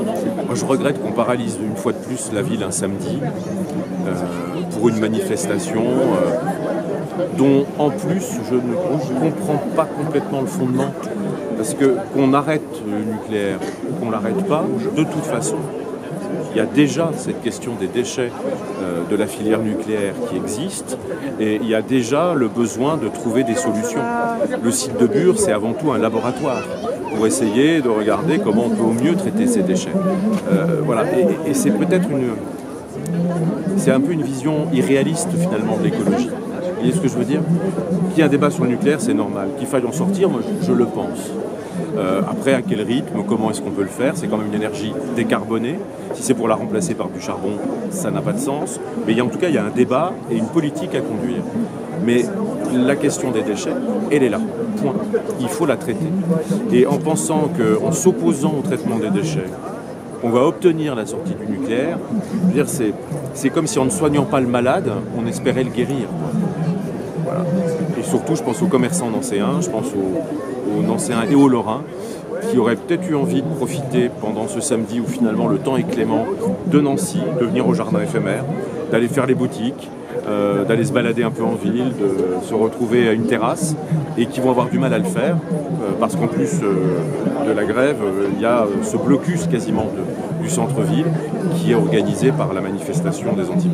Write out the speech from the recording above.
Moi, je regrette qu'on paralyse une fois de plus la ville un samedi euh, pour une manifestation euh, dont, en plus, je ne comprends pas complètement le fondement. Parce que qu'on arrête le nucléaire ou qu'on l'arrête pas, de toute façon, il y a déjà cette question des déchets euh, de la filière nucléaire qui existe et il y a déjà le besoin de trouver des solutions. Le site de Bure, c'est avant tout un laboratoire pour essayer de regarder comment on peut au mieux traiter ces déchets. Euh, voilà. Et, c'est peut-être une. C'est un peu une vision irréaliste finalement de l'écologie. Vous voyez ce que je veux dire? Qu'il y ait un débat sur le nucléaire, c'est normal. Qu'il faille en sortir, moi je le pense. Euh, après, à quel rythme, comment est-ce qu'on peut le faire? C'est quand même une énergie décarbonée. Si c'est pour la remplacer par du charbon, ça n'a pas de sens. Mais en tout cas, il y a un débat et une politique à conduire. Mais la question des déchets, elle est là. Point. Il faut la traiter. Et en pensant qu'en s'opposant au traitement des déchets, on va obtenir la sortie du nucléaire, c'est comme si en ne soignant pas le malade, on espérait le guérir. Et surtout, je pense aux commerçants nancéens, je pense aux, nancéens et aux lorrains qui auraient peut-être eu envie de profiter pendant ce samedi où finalement le temps est clément de Nancy, de venir au jardin éphémère, d'aller faire les boutiques, euh, d'aller se balader un peu en ville, de se retrouver à une terrasse, et qui vont avoir du mal à le faire, euh, parce qu'en plus euh, de la grève, il y a ce blocus quasiment du centre-ville qui est organisé par la manifestation des anti